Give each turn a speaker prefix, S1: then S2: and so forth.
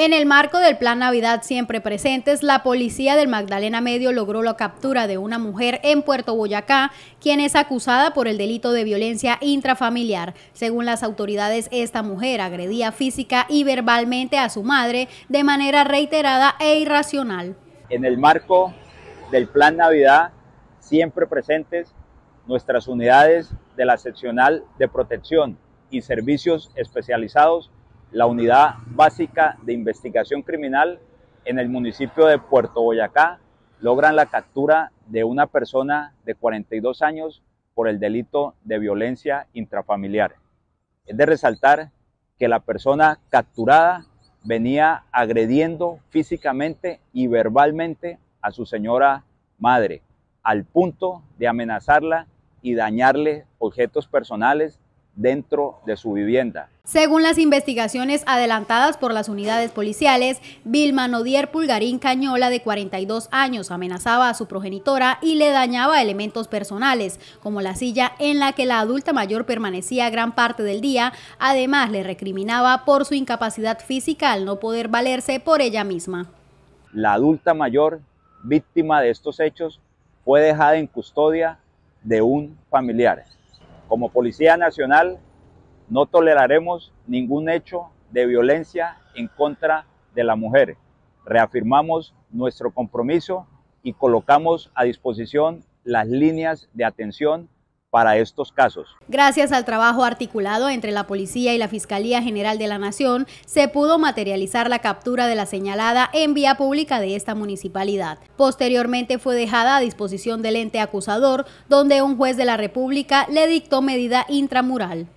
S1: En el marco del Plan Navidad Siempre Presentes, la policía del Magdalena Medio logró la captura de una mujer en Puerto Boyacá, quien es acusada por el delito de violencia intrafamiliar. Según las autoridades, esta mujer agredía física y verbalmente a su madre de manera reiterada e irracional.
S2: En el marco del Plan Navidad Siempre Presentes, nuestras unidades de la seccional de protección y servicios especializados la Unidad Básica de Investigación Criminal en el municipio de Puerto Boyacá logran la captura de una persona de 42 años por el delito de violencia intrafamiliar. Es de resaltar que la persona capturada venía agrediendo físicamente y verbalmente a su señora madre, al punto de amenazarla y dañarle objetos personales dentro de su vivienda.
S1: Según las investigaciones adelantadas por las unidades policiales, Vilma Nodier Pulgarín Cañola, de 42 años, amenazaba a su progenitora y le dañaba elementos personales, como la silla en la que la adulta mayor permanecía gran parte del día. Además, le recriminaba por su incapacidad física al no poder valerse por ella misma.
S2: La adulta mayor, víctima de estos hechos, fue dejada en custodia de un familiar. Como Policía Nacional no toleraremos ningún hecho de violencia en contra de la mujer. Reafirmamos nuestro compromiso y colocamos a disposición las líneas de atención para estos casos.
S1: Gracias al trabajo articulado entre la Policía y la Fiscalía General de la Nación, se pudo materializar la captura de la señalada en vía pública de esta municipalidad. Posteriormente fue dejada a disposición del ente acusador, donde un juez de la República le dictó medida intramural.